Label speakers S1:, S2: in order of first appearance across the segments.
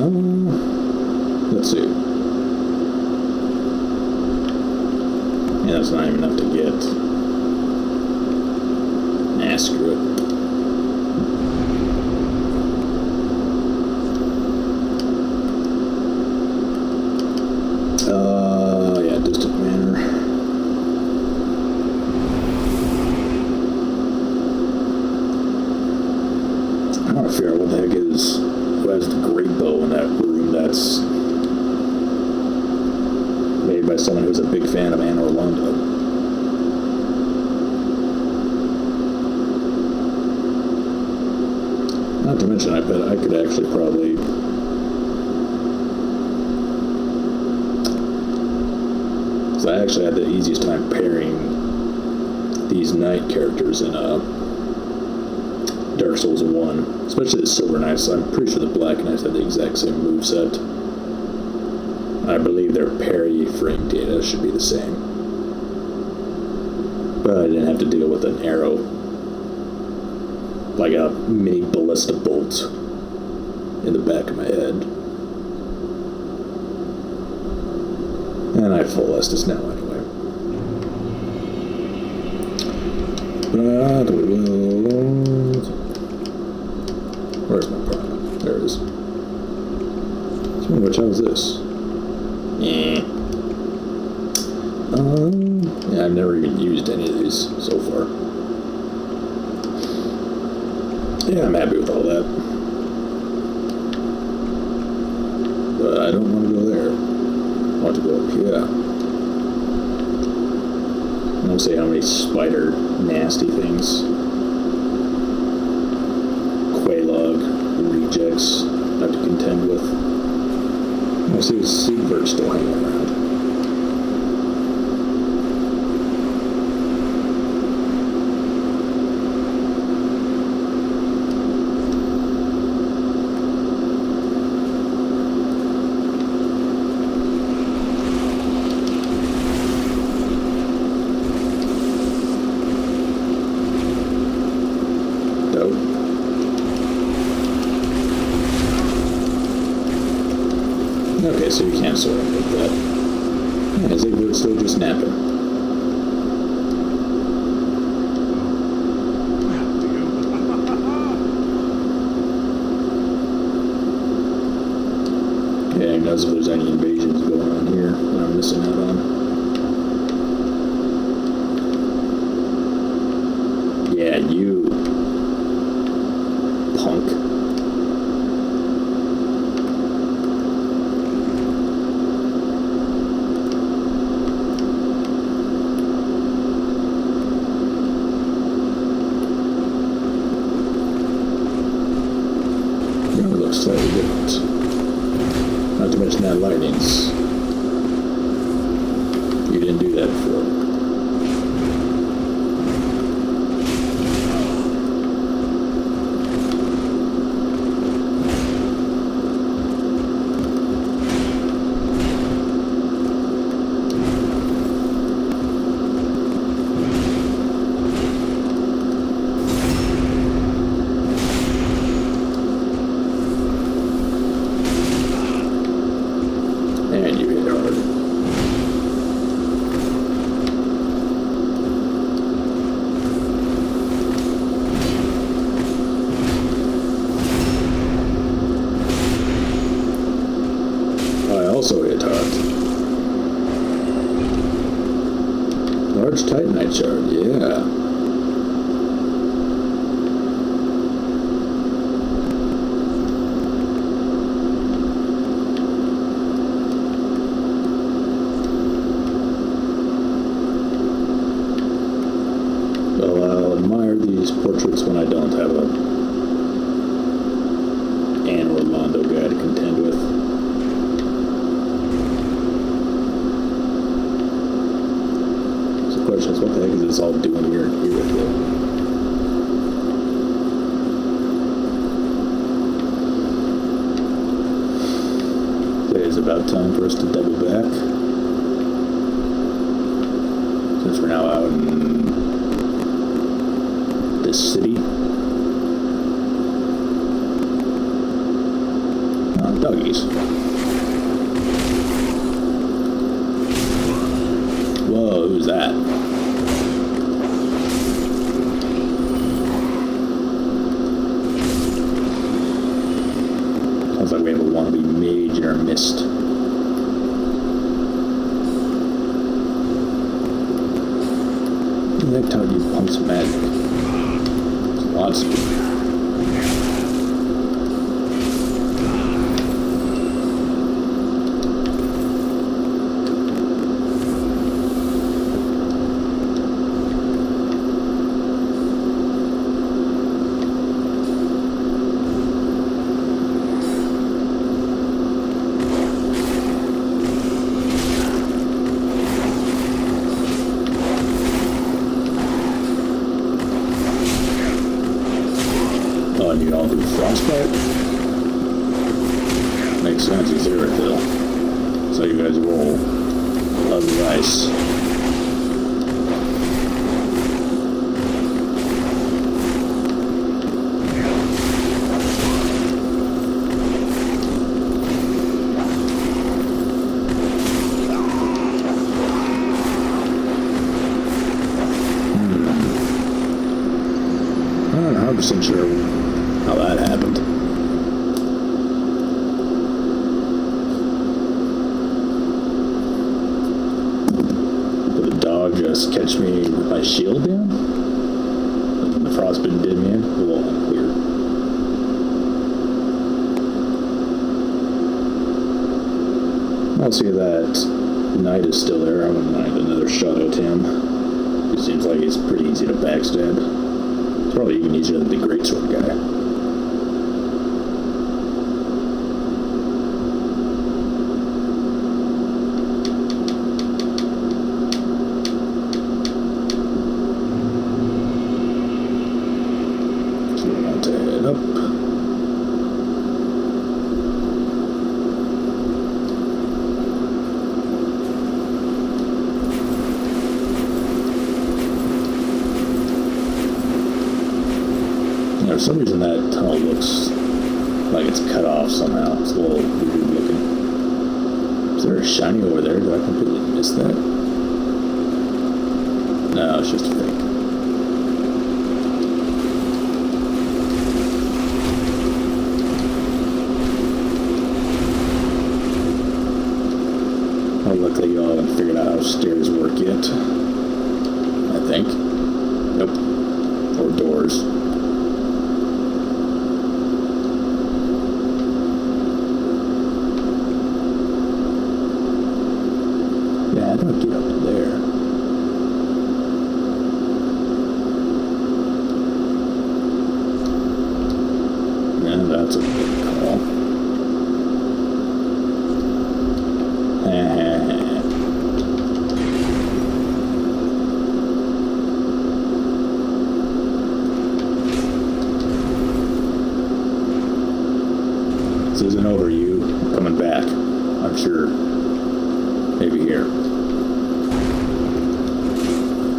S1: Um, let's see. Yeah, that's not even enough to get. Nah, screw it. Uh, yeah, distant manor. I want to figure out what the heck is the great bow in that room that's made by someone who's a big fan of Anor Londo. Not to mention, I bet I could actually probably I actually had the easiest time pairing these knight characters in uh, Dark Souls 1, especially the Silver Knights. I'm pretty sure the Black Knights had the exact same moveset. I believe their parry frame data should be the same. But I didn't have to deal with an arrow, like a mini ballista bolt in the back of my head. And I full Estus now anyway. But we will. Where's my partner? There it is. So which hell's this? Yeah. Um, yeah, I've never even used any of these so far. Yeah, I'm happy with all that. But I don't want to go there. I want to go up here. I don't see how many spider nasty things. Quelaag rejects I have to contend with. I see Siegward still hanging around. So you can't sort of make that. Siegward's still just napping. Yeah, who knows if there's any invasions going on here that I'm missing out on. personal learnings. You didn't do that before. Time for us to double back. Since we're now out in this city. Uh, doggies. Whoa, who's that? Sounds like we have a wannabe mage in our midst. That taught you punks of magic. Lots of Oh, and you all do frostbite? Makes sense, he's Irithyll. So you guys roll on the ice. I'm not 100% sure how that happened. Did the dog just catch me with my shield down? The frostbitten did me in? A little unclear. I'll see that knight is still there. I wouldn't mind another shot at him. Seems like he's pretty easy to backstab. It's probably even easier than the greatsword guy. So we're about to head up. Yeah, for some reason that tunnel looks like it's cut off somehow. It's a little weird looking. Is there a shiny over there? Did I completely miss that? No, it's just a fake. Luckily y'all haven't figured out how stairs work yet. I think. Nope. Or doors. Yeah, I don't get up there. Yeah, that's a good call. This isn't over you coming back. I'm sure. Maybe here.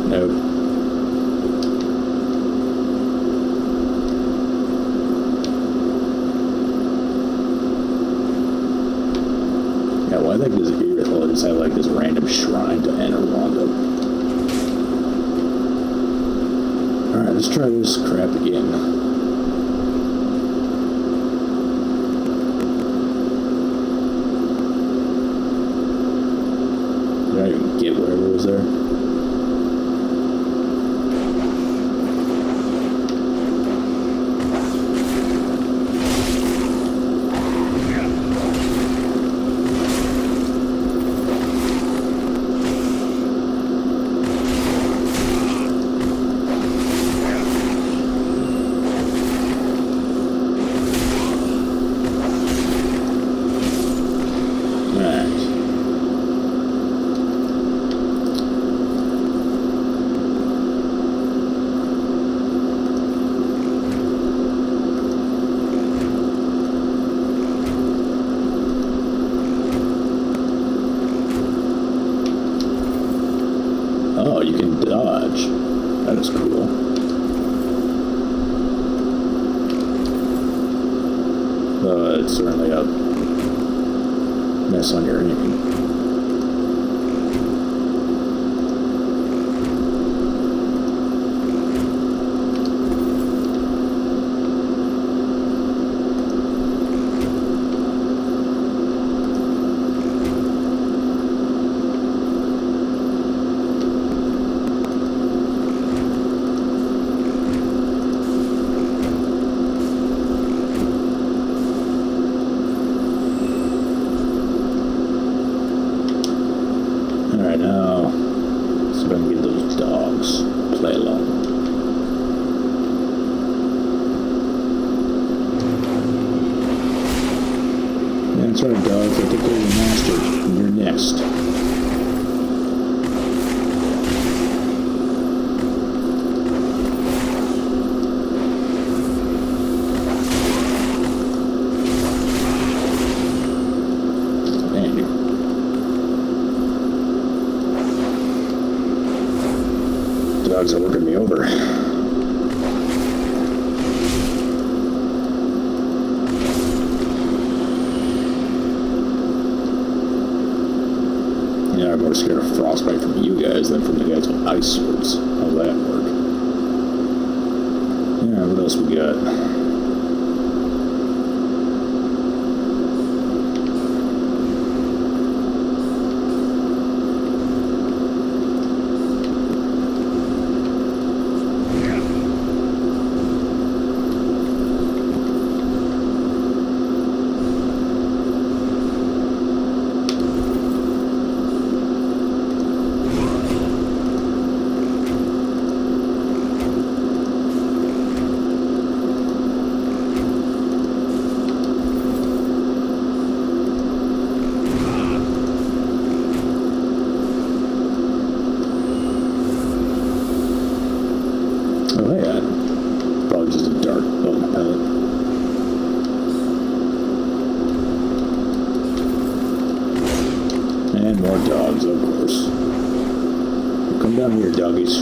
S1: Nope. Yeah, why the heck does Irithyll just have like this random shrine to Anor Londo? Alright, let's try this crap again. Did I even get whatever was there? Oh, you can dodge. That is cool. Though uh, it's certainly a mess on your aim. Alright, now, see if I can get those dogs to play along. That's right, dogs. I think your next. Man, you dogs are working me over. Yeah, I'm more scared of frostbite from you guys than from the guys with ice swords. How's that work? Yeah, what else we got? Oh, yeah. Probably just a dart bullet pellet. And more dogs, of course. Come down here, doggies.